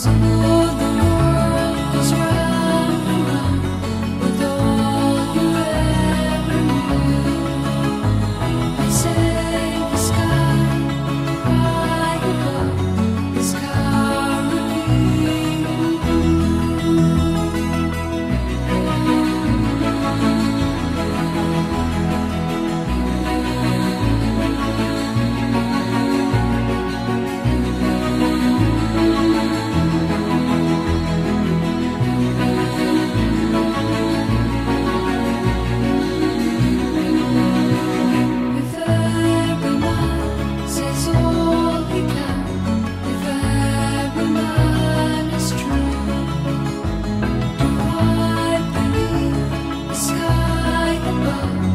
Somewhere love.